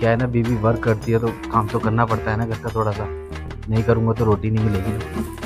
क्या है ना, बीवी वर्क करती है तो काम तो करना पड़ता है ना घर का थोड़ा सा। नहीं करूँगा तो रोटी नहीं मिलेगी ना।